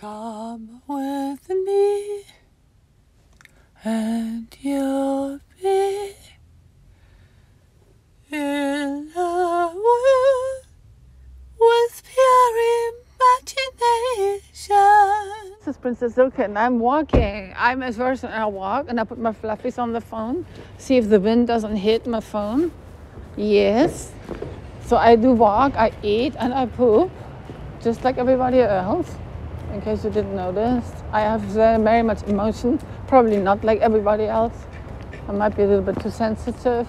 Come with me, and you'll be in a world with pure imagination. This is Princess Silke, and I'm walking. I'm as a person, I walk, and I put my fluffies on the phone, see if the wind doesn't hit my phone. Yes. So I do walk, I eat, and I poop, just like everybody else in case you didn't notice. I have very much emotion, probably not like everybody else. I might be a little bit too sensitive.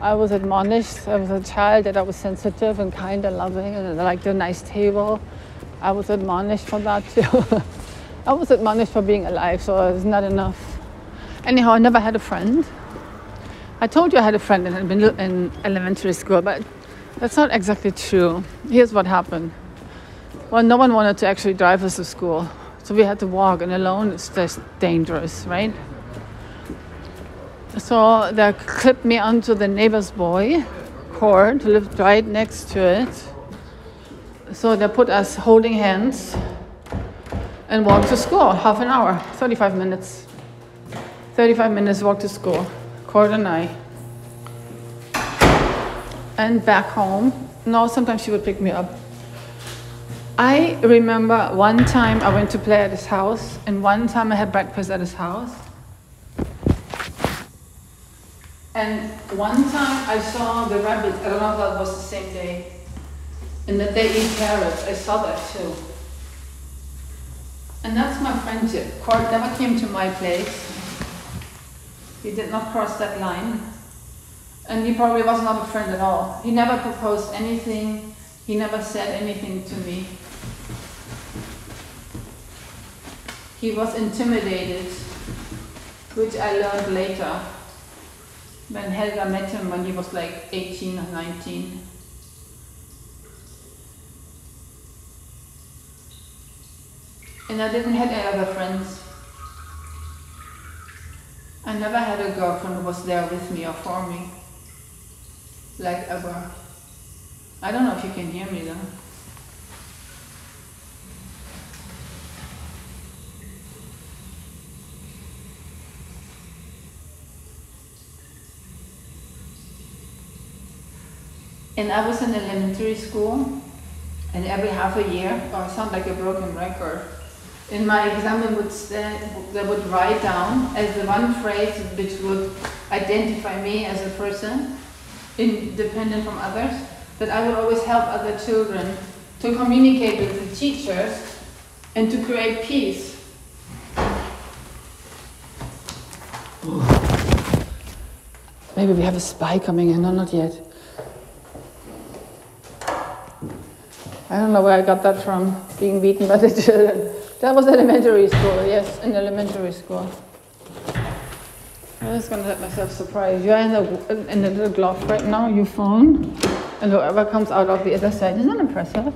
I was admonished as a child that I was sensitive and kind and loving and liked a nice table. I was admonished for that too. I was admonished for being alive, so it's not enough. Anyhow, I never had a friend. I told you I had a friend in, in elementary school, but that's not exactly true. Here's what happened. Well, no one wanted to actually drive us to school. So we had to walk, and alone it's just dangerous, right? So they clipped me onto the neighbor's boy, Cord, who lived right next to it. So they put us holding hands and walked to school, half an hour, 35 minutes. 35 minutes walk to school, Cord and I. And back home, no, sometimes she would pick me up I remember one time I went to play at his house, and one time I had breakfast at his house. And one time I saw the rabbits, I don't know if that was the same day, and that they eat carrots. I saw that too. And that's my friendship. Cord never came to my place. He did not cross that line. And he probably was not a friend at all. He never proposed anything. He never said anything to me. He was intimidated, which I learned later when Helga met him when he was like 18 or 19. And I didn't have any other friends. I never had a girlfriend who was there with me or for me. Like ever. I don't know if you can hear me though. And I was in elementary school, and every half a year, or I sound like a broken record, in my exam would, stand, they would write down as the one phrase which would identify me as a person, independent from others, that I would always help other children to communicate with the teachers and to create peace. Maybe we have a spy coming in, no, not yet. I don't know where I got that from, being beaten by the children. That was elementary school, yes, in elementary school. I'm just gonna let myself surprise. You're in the, in the little glove right now, your phone, and whoever comes out of the other side. Isn't that impressive?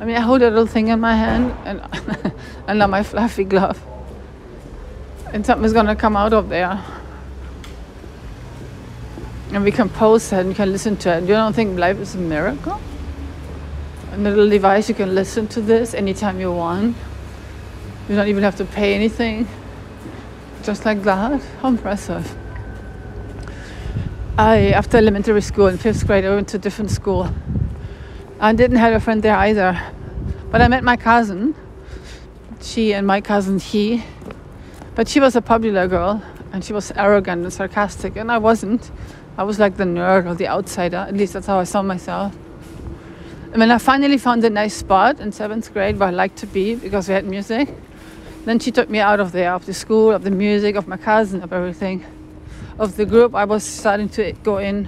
I mean, I hold a little thing in my hand and under my fluffy glove. And something's gonna come out of there. And we can post it and we can listen to it. You don't think life is a miracle? A little device you can listen to this anytime you want. You don't even have to pay anything. Just like that. How impressive. I after elementary school in fifth grade I went to a different school. I didn't have a friend there either. But I met my cousin. She and my cousin he. But she was a popular girl and she was arrogant and sarcastic and I wasn't. I was like the nerd or the outsider. At least that's how I saw myself. And when I finally found a nice spot in seventh grade where I liked to be because we had music, then she took me out of there, of the school, of the music, of my cousin, of everything, of the group I was starting to go in.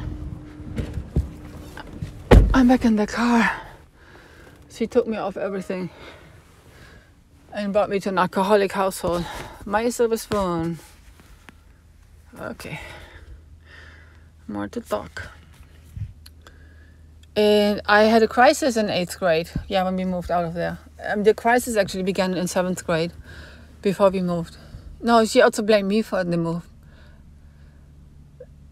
I'm back in the car. She took me off everything and brought me to an alcoholic household. My silver spoon. Okay. More to talk. And I had a crisis in eighth grade. Yeah, when we moved out of there. Um, the crisis actually began in seventh grade, before we moved. No, she also blamed me for the move.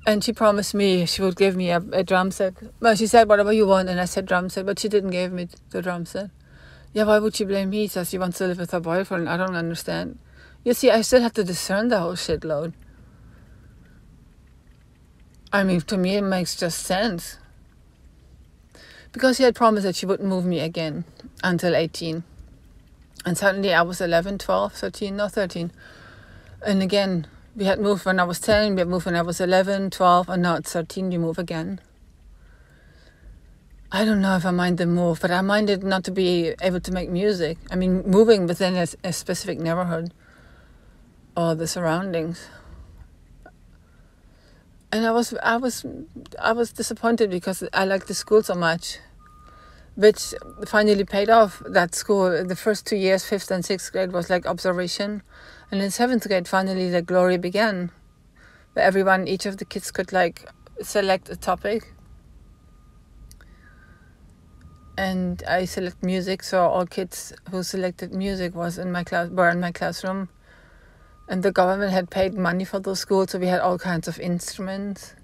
And she promised me she would give me a, a drum set. Well, she said whatever you want, and I said drum set, but she didn't give me the drum set. Yeah, why would she blame me? Says she wants to live with her boyfriend. I don't understand. You see, I still have to discern the whole shitload. I mean, to me, it makes just sense. Because she had promised that she wouldn't move me again until 18. And suddenly I was 11, 12, 13, no, 13. And again, we had moved when I was 10, we had moved when I was 11, 12, and now at 13 we move again. I don't know if I mind the move, but I minded not to be able to make music. I mean, moving within a, a specific neighborhood or the surroundings. And I was, I was, I was disappointed because I liked the school so much, which finally paid off. That school, the first two years, fifth and sixth grade, was like observation, and in seventh grade, finally the glory began, where everyone, each of the kids could like select a topic and I select music. So all kids who selected music was in my class were in my classroom, and the government had paid money for those schools, so we had all kinds of instruments.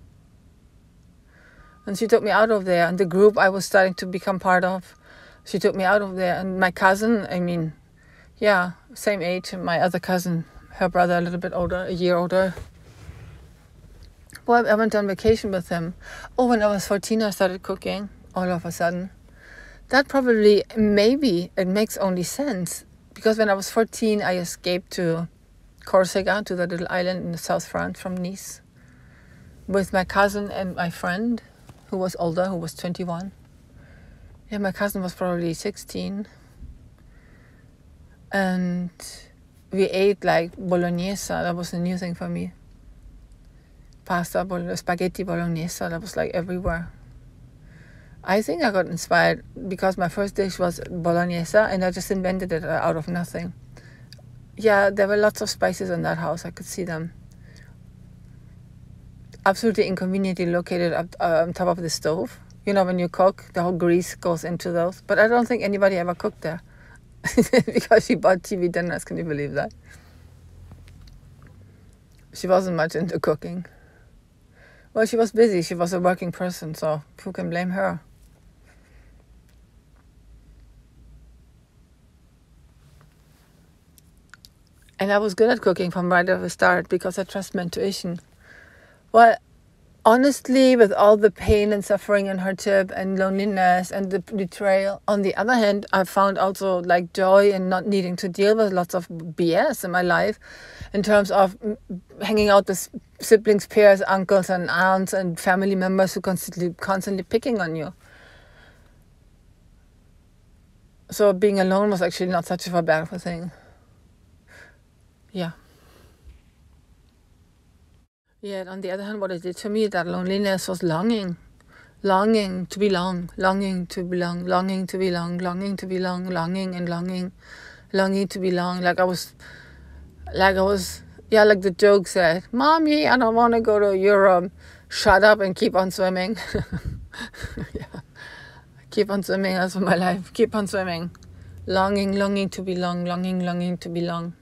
And she took me out of there, and the group I was starting to become part of, she took me out of there. And my cousin, I mean, yeah, same age, my other cousin, her brother a little bit older, a year older. Well, I went on vacation with him. Oh, when I was 14, I started cooking all of a sudden that probably maybe it makes only sense because when I was 14 I escaped to Corsica to the little island in the south France from Nice with my cousin and my friend who was older who was 21 yeah my cousin was probably 16 and we ate like bolognese that was a new thing for me pasta spaghetti bolognese that was like everywhere I think I got inspired because my first dish was bolognese and I just invented it out of nothing. Yeah, there were lots of spices in that house. I could see them. Absolutely inconveniently located up uh, on top of the stove. You know, when you cook, the whole grease goes into those. But I don't think anybody ever cooked there because she bought TV dinners. Can you believe that? She wasn't much into cooking. Well, she was busy. She was a working person, so who can blame her? And I was good at cooking from right at the start because I trust my intuition. Well, honestly, with all the pain and suffering and hardship and loneliness and the betrayal, on the other hand, I found also like joy in not needing to deal with lots of BS in my life in terms of hanging out with siblings, peers, uncles, and aunts, and family members who constantly, constantly picking on you. So being alone was actually not such a bad thing. Yeah. Yet on the other hand, what it did to me, that loneliness was longing, longing to belong, longing to belong, longing to belong, longing to belong, longing and longing, longing to belong. Like I was, like I was, yeah, like the joke said, "Mommy, I don't want to go to Europe. Shut up and keep on swimming." yeah, keep on swimming. That's my life. Keep on swimming, longing, longing to belong, longing, longing to belong.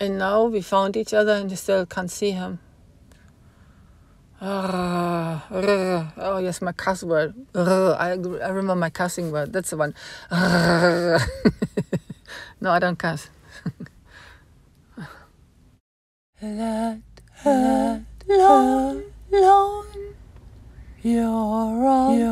And now we found each other and still can't see him. Uh, uh, oh yes, my cuss word. Uh, I, I remember my cussing word. That's the one. no, I don't cuss. let her alone. You're all, You're